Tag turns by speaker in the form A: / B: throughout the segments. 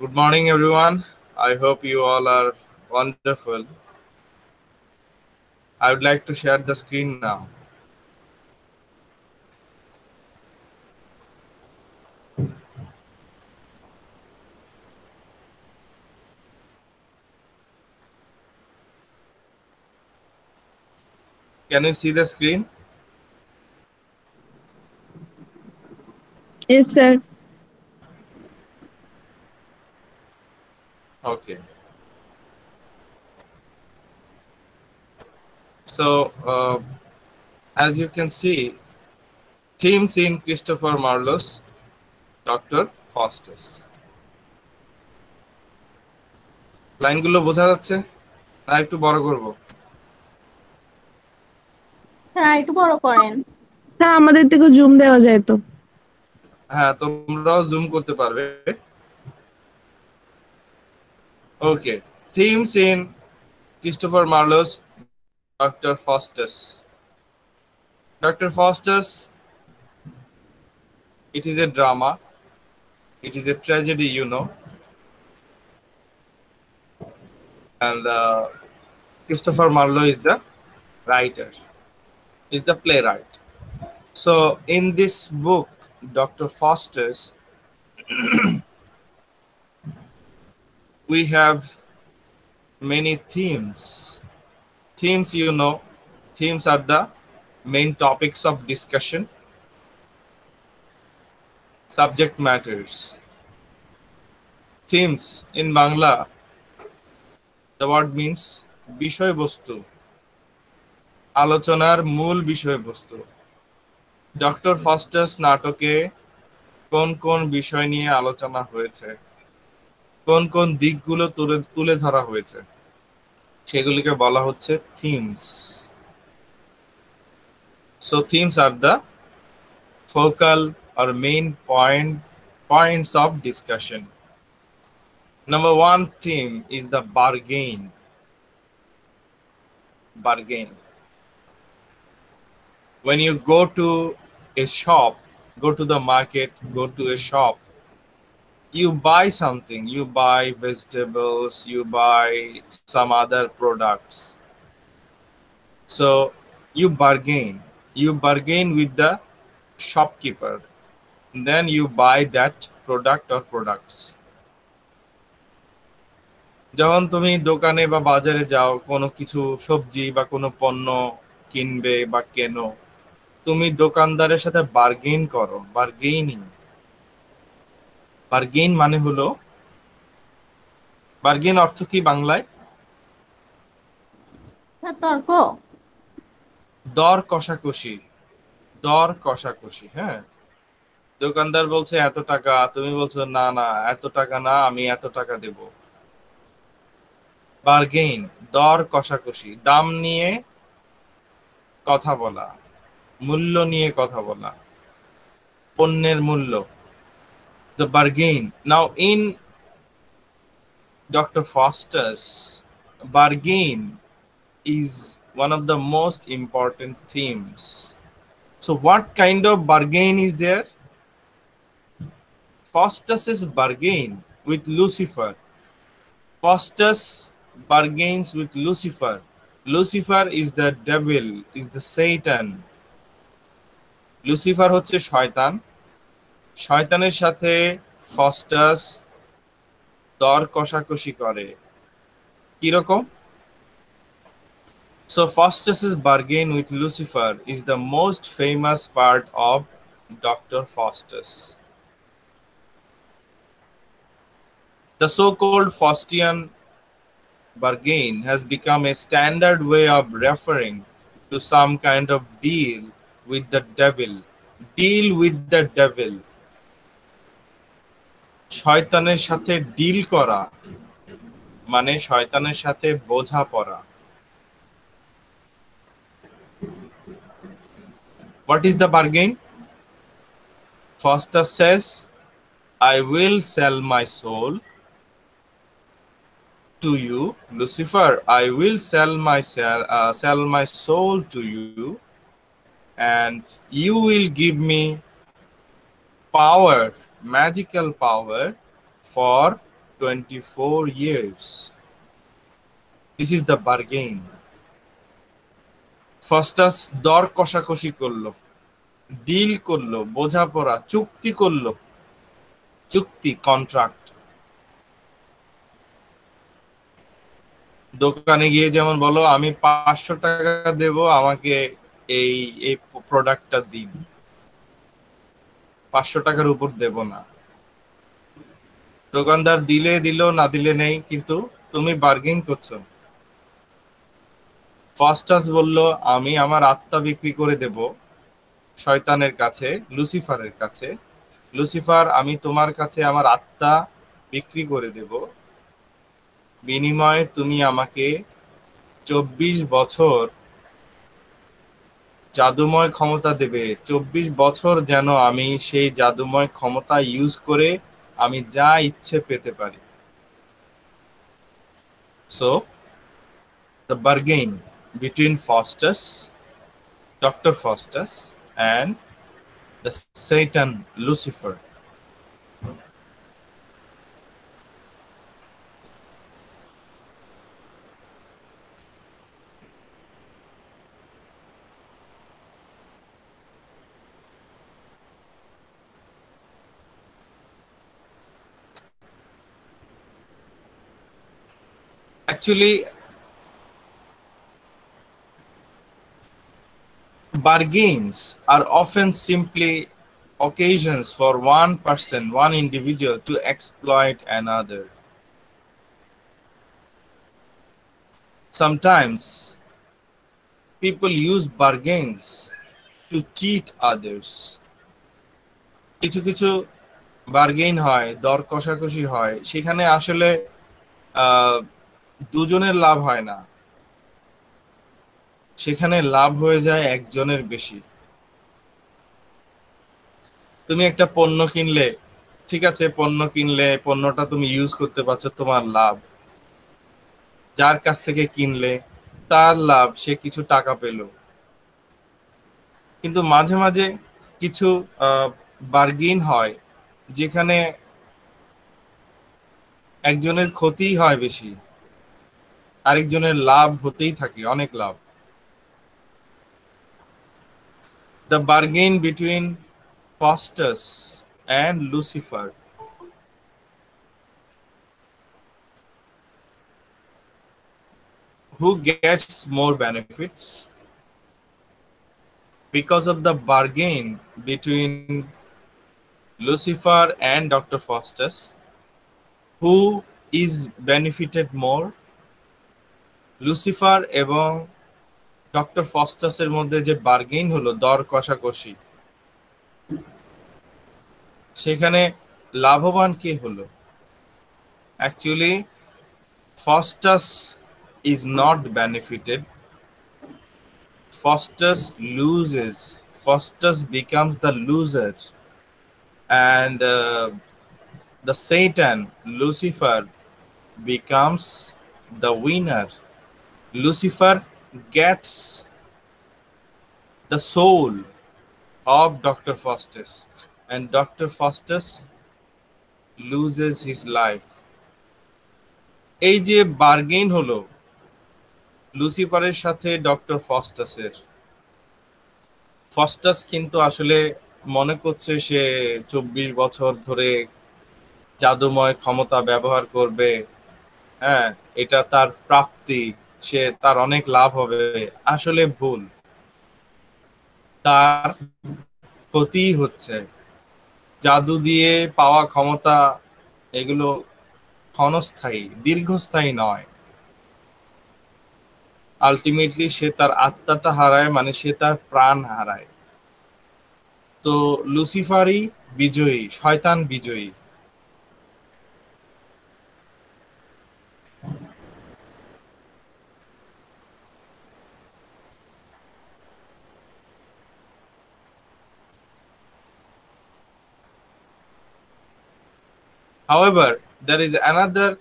A: Good morning, everyone. I hope you all are wonderful. I would like to share the screen now. Can you see the screen?
B: Yes, sir.
A: Okay. So, uh, as you can see, themes in Christopher Marlowe's Dr. Faustus. লাইনগুলো বোঝা যাচ্ছে না একটু বড় করব
C: sir একটু বড় করেন
B: হ্যাঁ আমাদের থেকে জুম দেওয়া যায় তো
A: হ্যাঁ তোমরাও জুম করতে পারবে ওকে themes in Christopher Marlowe's Dr. Faustus. Dr. Faustus, it is a drama. It is a tragedy, you know. And uh, Christopher Marlowe is the writer, is the playwright. So in this book, Dr. Faustus, we have many themes. Themes, you know, themes are the main topics of discussion, subject matters. Themes in Bangla, the word means বিষয়বস্তু আলোচনার মূল বিষয়বস্তু doctor Faustus নাটকে কোন কোন বিষয় নিয়ে আলোচনা হয়েছে কোন কোন দিকগুলো তুলে তুলে ধরা হয়েছে? সেগুলিকে বলা হচ্ছে themes so themes are the focal R main point points of discussion number one theme is the bargain bargain. When you go to a shop, go to the market, go to a shop, you buy something, you buy vegetables, you buy some other products. So you bargain, you bargain with the shopkeeper, then you buy that product or products. যখন তুমি দোকানে বা বাজারে যাও কোনো কিছু সবজি বা কোনো পণ্য কিনবে বা কেনো তুমি দোকানদারের সাথে বার্গেইন করো বার্গেইনিং বার্গেইন মানে হলো বার্গেইন অর্থ কি বাংলায়?
C: স্যার তর্ক।
A: দর কষাকষি দর কষাকষি হ্যাঁ। দোকানদার বলছে এত টাকা তুমি বলছো না না এত টাকা না আমি এত টাকা দেব। বার্গেইন দর কষাকষি দাম নিয়ে কথা বলা মূল্য নিয়ে কথা বলা পণ্যের মূল্য। the bargain now in dr foster's bargain is one of the most important themes so what kind of bargain is there faustus's bargain with lucifer faustus bargains with lucifer lucifer is the devil is the satan lucifer হচ্ছে শয়তান শয়তানের সাথে Faustus দর কষাকষি করে কিরকম So Faustus's bargain with Lucifer is the most famous part of Dr. Faustus. The so-called Faustian bargain has become a standard way of referring to some kind of deal with the devil. Deal with the devil. শয়তানের সাথে deal করা মানে শয়তানের সাথে বোঝা পড়া What is the bargain? Faustus says, I will sell my soul to you, Lucifer. I will sell my sell, uh, sell my soul to you, and you will give me power, magical power, for 24 years. This is the bargain. ফার্স্টাস দর কষাকষি করল deal করল বোঝাপড়া চুক্তি করল চুক্তি contract দোকানে গিয়ে যেমন বলো আমি পাঁচশো টাকা দেব আমাকে এই এই প্রোডাক্টটা দিন পাঁচশো টাকার উপর দেব না। দোকানদার দিলে দিল, না দিলে নেই, কিন্তু তুমি বার্গেন করছ। ফার্স্টাস বলল, আমি আমার আত্মা বিক্রি করে দেব শয়তানের কাছে লুসিফারের কাছে। লুসিফার আমি তোমার কাছে আমার আত্মা বিক্রি করে দেব। বিনিময়ে তুমি আমাকে চব্বিশ বছর জাদুময় ক্ষমতা দেবে চব্বিশ বছর যেন আমি সেই জাদুময় ক্ষমতা ইউজ করে আমি যা ইচ্ছে পেতে পারি so the bargain between Faustus doctor Faustus and the Satan, Lucifer. Actually, bargains are often simply occasions for one person, one individual to exploit another. Sometimes people use bargains to cheat others. কিছু কিছু bargain হয় দর কষাকষি হয় সেখানে আসলে আহ, দুজনের লাভ হয় না। সেখানে লাভ হয়ে যায় একজনের বেশি। তুমি একটা পণ্য কিনলে, ঠিক আছে, পণ্য কিনলে, পণ্যটা তুমি ইউজ করতে পারছ তোমার লাভ। যার কাছ থেকে কিনলে, তার লাভ সে কিছু টাকা পেল। কিন্তু মাঝে মাঝে কিছু বার্গেন হয়, যেখানে একজনের ক্ষতিই হয় বেশি। আরেকজনের লাভ হতেই থাকে অনেক লাভ the bargain between Faustus and Lucifer. Who gets more benefits? Because of the bargain between Lucifer and Dr. Faustus, who is benefited more? Lucifer এবং ডক্টর ফস্টাসের মধ্যে যে বার্গেইন হলো, দর কষাকষি, সেখানে লাভবান কে হলো? Actually Faustus is not benefited Faustus loses Faustus becomes the loser and the Satan Lucifer becomes the winner. Lucifer gets the soul of Dr. Faustus, and Dr. Faustus loses his life. এই যে bargain হলো লুসিফারের সাথে doctor ফস্টাসের Faustus কিন্তু আসলে মনে করছে সে চব্বিশ বছর ধরে জাদুময় ক্ষমতা ব্যবহার করবে হ্যাঁ এটা তার প্রাপ্তি সে তার অনেক লাভ হবে। আসলে ভুল। তার ক্ষতি হচ্ছে। জাদু দিয়ে পাওয়া ক্ষমতা এগুলো ক্ষণস্থায়ী, দীর্ঘস্থায়ী নয়। আলটিমেটলি সে তার আত্মাটা হারায় মানে সে তার প্রাণ হারায়। তো লুসিফারই বিজয়ী, শয়তান বিজয়ী। However, there is another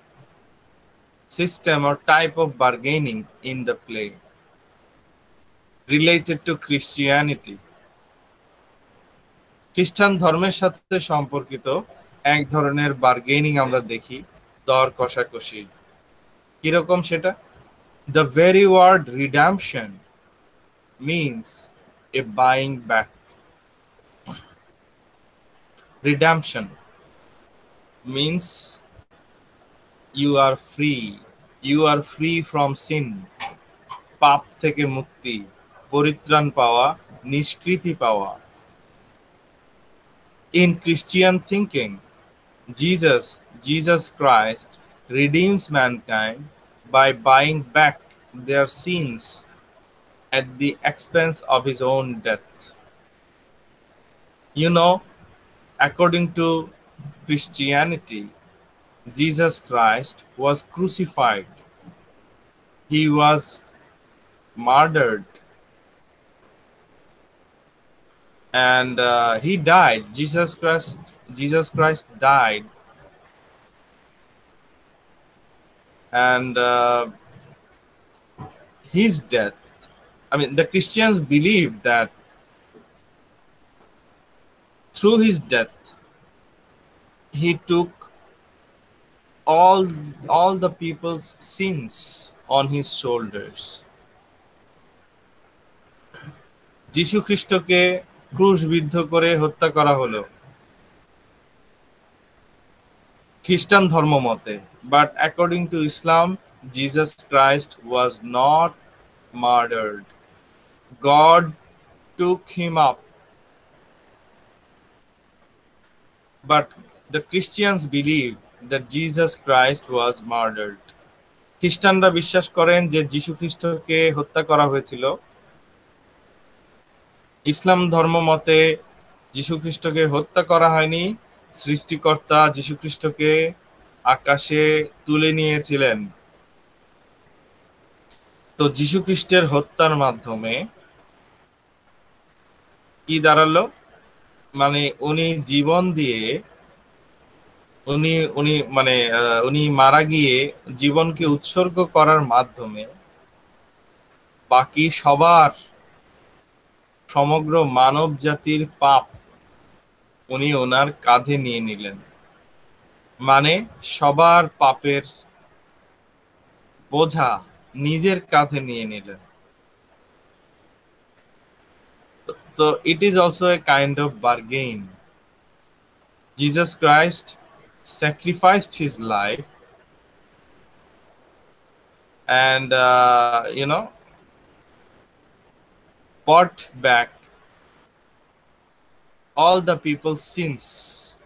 A: system or type of bargaining in the play related to Christianity. খ্রিস্টান ধর্মের সাথে সম্পর্কিত এক ধরনের বার্গেনিং আমরা দেখি দর কষাকষি কীরকম সেটা the very word redemption means a buying back redemption Means you are free you are free from sin পাপ থেকে মুক্তি পরিত্রাণ পাওয়া নিষ্কৃতি পাওয়া in Christian thinking, Jesus, Jesus Christ redeems mankind by buying back their sins at the expense of his own death. You know, according to Christianity, Jesus Christ was crucified. He was murdered. And uh, he died. Jesus christ jesus christ died. And uh, his death. I mean the christians believe that through his death he took all all the people's sins on his shoulders. যীশু খ্রিস্টকে ক্রুশবিদ্ধ করে হত্যা করা হলো। খ্রিস্টান ধর্ম মতে। But according to Islam Jesus Christ was not murdered God took him up but the Christians believe that Jesus Christ was murdered খ্রিস্টানরা বিশ্বাস করেন যে যীশু খ্রিস্টকে হত্যা করা হয়েছিল। ইসলাম ধর্ম মতে যীশুখ্রিস্টকে হত্যা করা হয়নি। সৃষ্টিকর্তা যীশুখ্রিস্টকে আকাশে তুলে নিয়েছিলেন। তো যীশু খ্রিস্টের হত্যার মাধ্যমে কি দাঁড়াল? মানে উনি জীবন দিয়ে উনি উনি মানে উনি মারা গিয়ে জীবনকে উৎসর্গ করার মাধ্যমে বাকি সবার সমগ্র মানব জাতির পাপ উনি ওনার কাঁধে নিয়ে নিলেন। মানে সবার পাপের বোঝা নিজের কাঁধে নিয়ে নিলেন। তো it is also a kind of bargain Jesus Christ sacrificed his life and uh, you know bought back all the people's sins.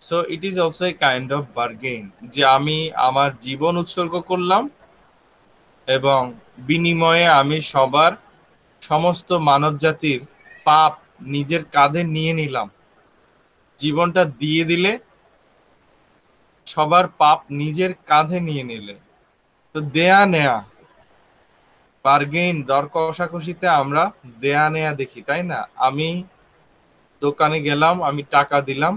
A: So it is also a kind of bargain যে আমি আমার জীবন উৎসর্গ করলাম এবং বিনিময়ে আমি সবার সমস্ত মানব জাতির পাপ নিজের কাঁধে নিয়ে নিলাম জীবনটা দিয়ে দিলে, সবার পাপ নিজের কাঁধে নিয়ে নিলে। তো দেয়া নেয়া বার্গেইন দর কষাকষিতে আমরা দেয়া নেয়া দেখি, তাই না? আমি দোকানে গেলাম, আমি টাকা দিলাম,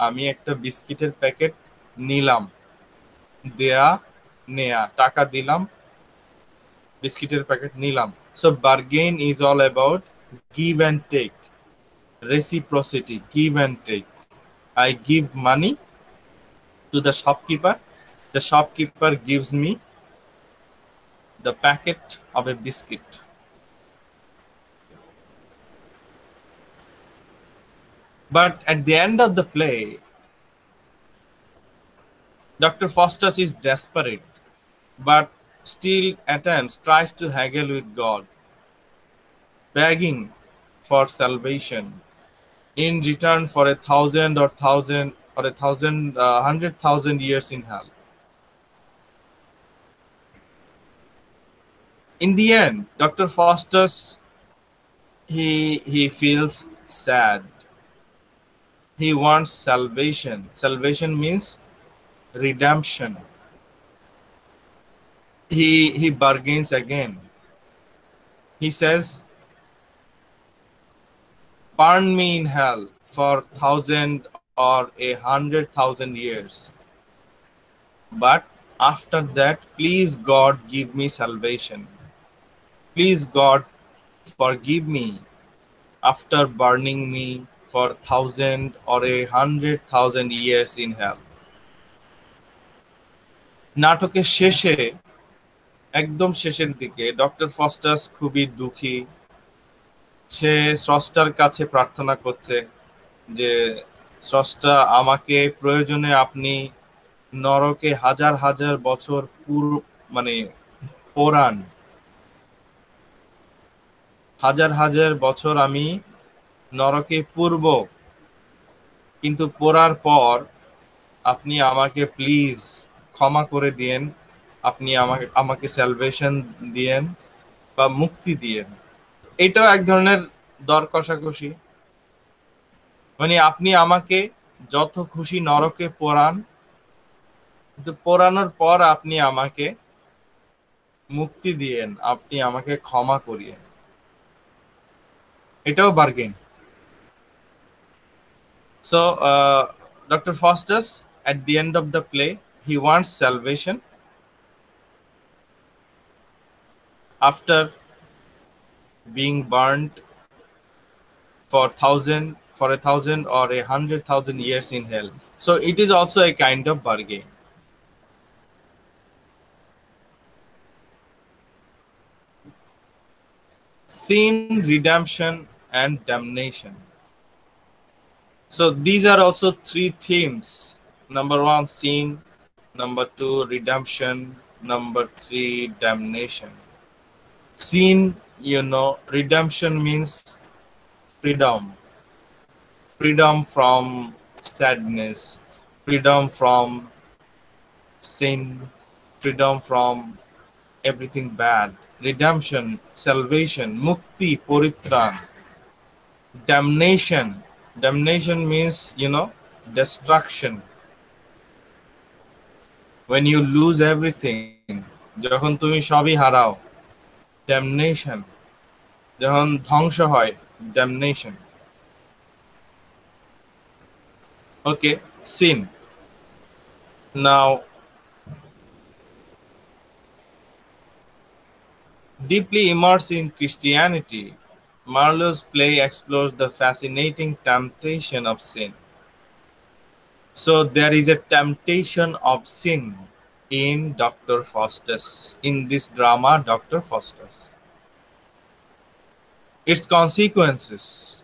A: আমি একটা বিস্কিটের প্যাকেট নিলাম, দেয়া নেয়া, টাকা দিলাম, বিস্কিটের প্যাকেট নিলাম। So bargain is all about give and take reciprocity give and take. I give money to the shopkeeper. The shopkeeper gives me the packet of a biscuit. But at the end of the play dr faustus is desperate but still attempts tries to haggle with god begging for salvation in return for a thousand or thousand or a thousand uh, hundred thousand years in hell. In the end dr faustus he he feels sad. He wants salvation. Salvation means redemption. He he bargains again. He says burn me in hell for thousand or a hundred thousand years. But after that, please God give me salvation. Please God forgive me after burning me for thousand or a hundred thousand years in hell. নাটকের শেষে একদম শেষের দিকে doctor Faustus খুবই দুঃখী সে স্রষ্টার কাছে প্রার্থনা করছে যে, স্রষ্টা, আমাকে প্রয়োজনে আপনি নরকে হাজার হাজার বছর পুর মানে পোড়ান। হাজার হাজার বছর আমি নরকে পূর্ব, কিন্তু পড়ার পর আপনি আমাকে প্লিজ ক্ষমা করে দিয়েন, আপনি আমাকে আমাকে স্যালভেশন দিয়েন বা মুক্তি দিয়েন। এটাও এক ধরনের দর কষাকষি মানে আপনি আমাকে যত খুশি নরকে পোড়ান কিন্তু পোড়ানোর পর আপনি আমাকে মুক্তি দিয়েন আপনি আমাকে ক্ষমা করিয়েন এটাও bargain so Dr. Faustus, at the end of the play, he wants salvation. After being burnt for thousand, for a thousand or a hundred thousand years in hell. So it is also a kind of bargain. Sin, redemption, and damnation. So these are also three themes. Number one, sin. Number two, redemption. Number three, damnation. Sin, you know, redemption means freedom. Freedom from sadness. Freedom from sin. Freedom from everything bad. Redemption, salvation, mukti, poritran. Damnation, damnation means you know destruction when you lose everything যখন তুমি সবই হারাও damnation যখন ধ্বংস হয় damnation okay sin now deeply immersed in christianity Marlowe's play explores the fascinating temptation of sin. So there is a temptation of sin in Dr. Faustus, in this drama, Dr. Faustus. Its consequences.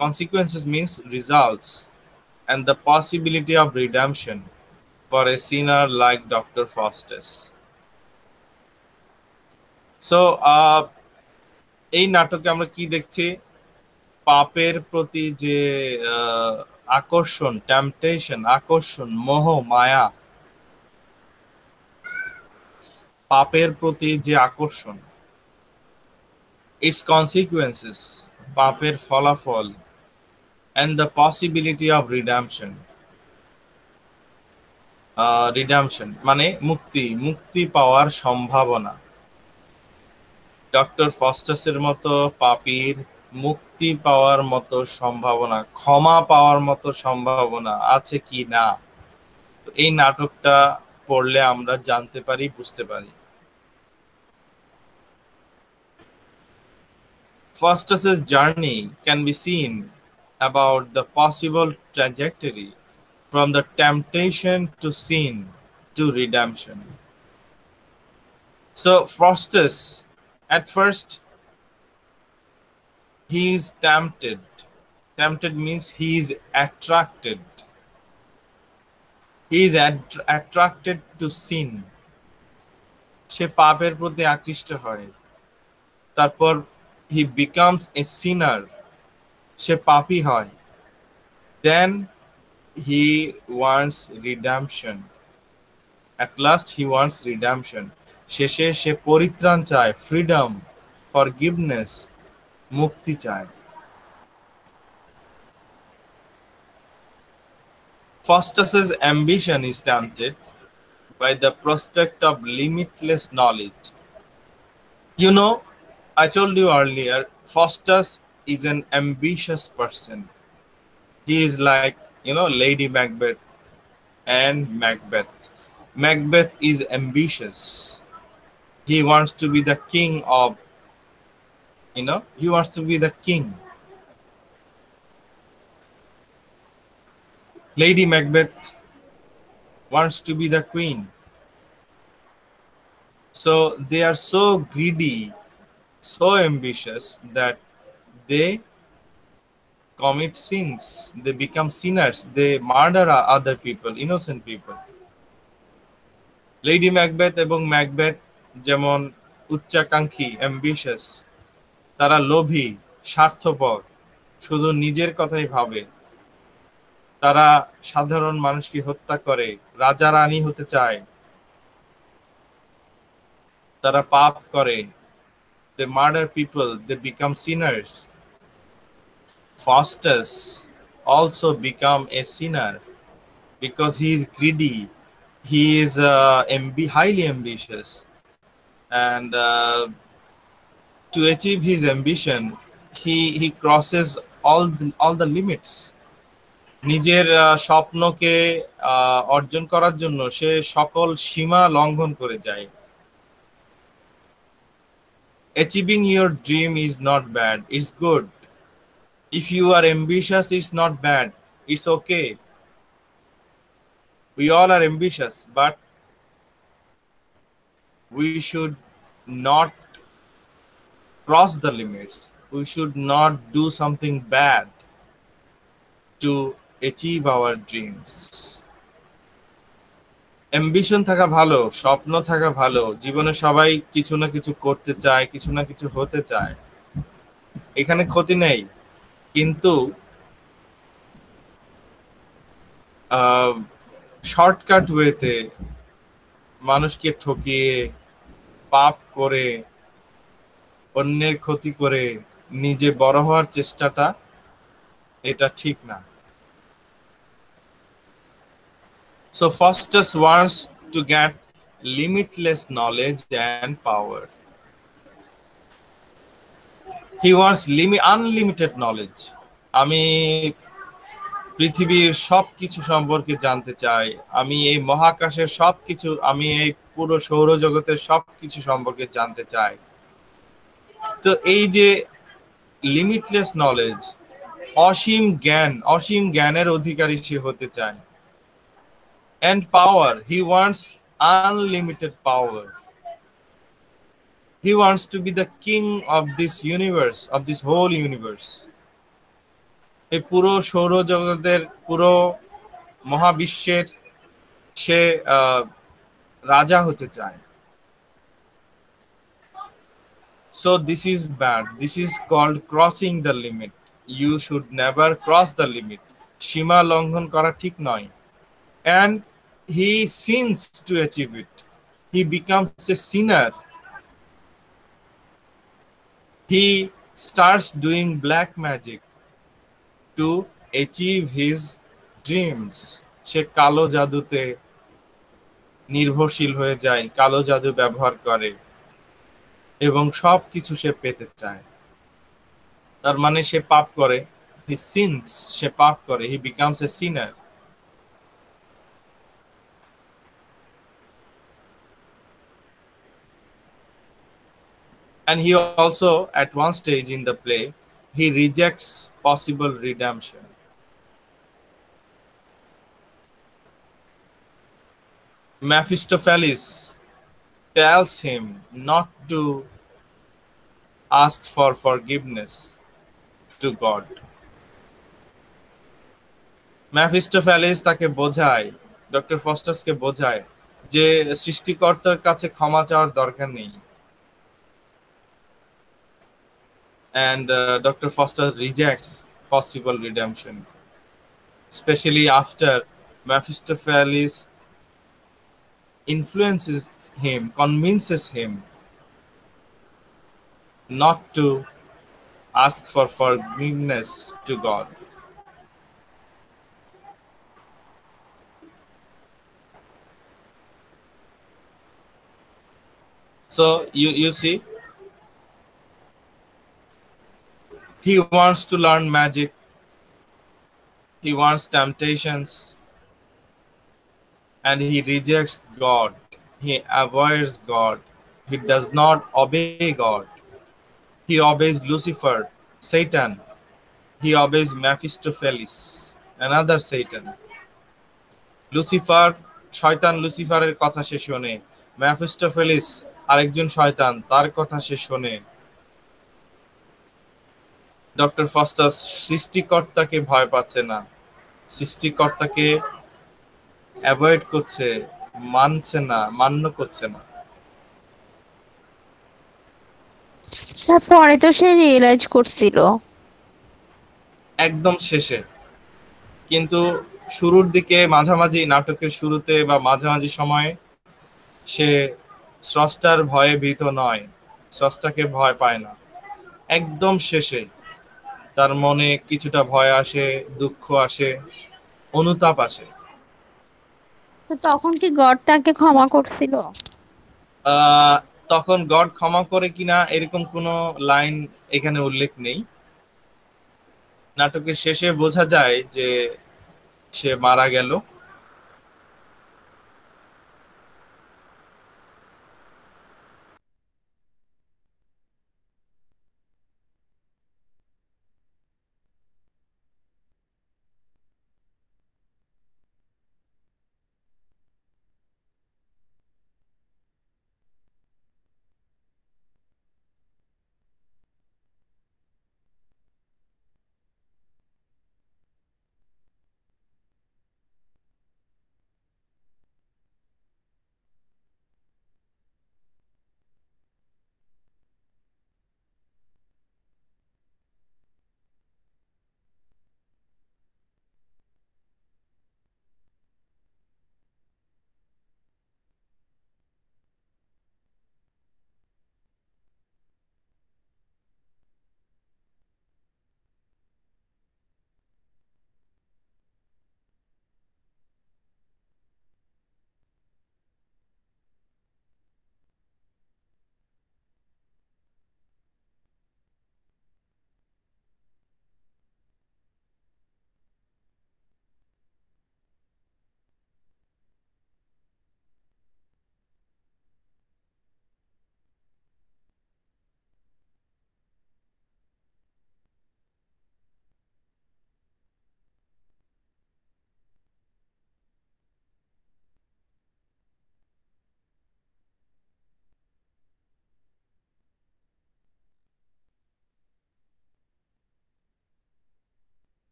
A: Consequences means results and the possibility of redemption for a sinner like Dr. Faustus. So, uh, এই নাটকে আমরা কি দেখছি পাপের প্রতি যে আহ, আকর্ষণ temptation আকর্ষণ মোহ মায়া পাপের প্রতি যে আকর্ষণ ইটস কনসিকুয়েন্সেস পাপের ফলাফল and the possibility of redemption redemption মানে মুক্তি মুক্তি পাওয়ার সম্ভাবনা। ডক্টর ফস্টাসের মতো পাপির মুক্তি পাওয়ার মতো সম্ভাবনা, ক্ষমা পাওয়ার মতো সম্ভাবনা আছে কি না? এই নাটকটা পড়লে আমরা জানতে পারি, বুঝতে পারি। Faustus's journey can be seen about the possible trajectory from the temptation to sin to redemption. So Faustus at first he is tempted tempted means he is attracted he is att- attracted to sin সে পাপের প্রতি আকৃষ্ট হয় তারপর হি becomes a সিনার সে পাপী হয় then he wants redemption at last he wants redemption শেষে সে পরিত্রাণ চায় ফ্রিডম ফরগিভনেস মুক্তি চায় Faustus's ambition is tempted by the prospect of limitless knowledge. You know, I told you earlier, Faustus is an ambitious person. He is like, you know, Lady Macbeth and Macbeth. Macbeth is ambitious. He wants to be the king of, you know, he wants to be the king. Lady Macbeth wants to be the queen. So they are so greedy, so ambitious that they commit sins. They become sinners. They murder other people, innocent people. Lady Macbeth এবং Macbeth যেমন উচ্চাকাঙ্ক্ষী ambitious তারা লোভী স্বার্থপর শুধু নিজের কথাই ভাবে তারা সাধারণ মানুষকে হত্যা করে রাজা রানী হতে চায় তারা পাপ করে they murder people they become sinners Faustus also become a sinner because he is greedy he is uh, amb- highly ambitious and uh, to achieve his ambition he he crosses all the, all the limits নিজের আহ, স্বপ্নকে আহ, অর্জন করার জন্য সে সকল সীমা লঙ্ঘন করে যায় achieving your dream is not bad it's good. If you are ambitious it's not bad it's okay. We all are ambitious but we should not cross the limits. We should not do something bad to achieve our dreams ambition থাকা ভালো, স্বপ্ন থাকা ভালো, জীবনে সবাই কিছু না কিছু করতে চায়, কিছু না কিছু হতে চায়। এখানে ক্ষতি নেই, কিন্তু শর্টকাট ওয়েতে মানুষকে ঠকিয়ে, পাপ করে, অন্যের ক্ষতি করে নিজে বড় হওয়ার চেষ্টাটা এটা ঠিক না। So Faustus wants to get limitless knowledge and power he wants লিমি unlimited knowledge আমি পৃথিবীর সব কিছু সম্পর্কে জানতে চাই। আমি এই মহাকাশের সব কিছু আমি এই পুরো সৌরজগতের সব কিছু সম্পর্কে জানতে চাই। তো এই যে লিমিটলেস নলেজ অসীম জ্ঞান, অসীম জ্ঞানের অধিকারী সে হতে চায়। And power he wants unlimited power he wants to be the king of this universe of this whole universe এই পুরো সৌরজগতের পুরো মহাবিশ্বের সে আহ, রাজা হতে চায় So this is bad. This is called crossing the limit. You should never cross the limit. সীমা লঙ্ঘন করা ঠিক নয় and he sins to achieve it. He becomes a sinner. He starts doing black magic to achieve his dreams. সে কালো জাদুতে নির্ভরশীল হয়ে যায় কালো জাদু ব্যবহার করে এবং সব কিছু সে পেতে চায় তার মানে সে পাপ করে হি সিনস সে পাপ করে he becomes a sinner and he also at one stage in the play he rejects possible redemption mephistopheles tells him not to ask for forgiveness to god ম্যাফিস্টোফ্যালিস তাকে বোঝায় ডক্টর ফস্টাসকে বোঝায় যে সৃষ্টিকর্তার কাছে ক্ষমা চাওয়ার দরকার নেই and uh, Dr. Foster rejects possible redemption, especially after Mephistopheles influences him, convinces him not to ask for forgiveness to God. So you, you see, he wants to learn magic he wants temptations and he rejects god he avoids god he does not obey god he obeys lucifer satan he obeys mephistopheles another satan lucifer শয়তান লুসিফারের কথা সে শোনে ম্যাফিস্টোফেলিস আরেকজন শয়তান তার কথা সে শোনে ডক্টর ফাস্টাস সৃষ্টিকর্তাকে ভয় পাচ্ছে না। সৃষ্টিকর্তাকে অ্যাভয়েড করছে মানছে না মান্য করছে না।
D: তারপরে তো সে রিয়েলাইজ করছিল।
A: একদম শেষে। কিন্তু শুরুর দিকে মাঝামাঝি নাটকের শুরুতে বা মাঝামাঝি সময়ে সে স্রষ্টার ভয়ে ভীত নয় স্রষ্টাকে ভয় পায় না। একদম শেষে। তার মনে কিছুটা ভয় আসে দুঃখ আসে অনুতাপ আসে।
D: তখন কি গড তাকে ক্ষমা করছিল?
A: তখন গড ক্ষমা করে কিনা এরকম কোনো লাইন এখানে উল্লেখ নেই। নাটকের শেষে বোঝা যায় যে সে মারা গেল।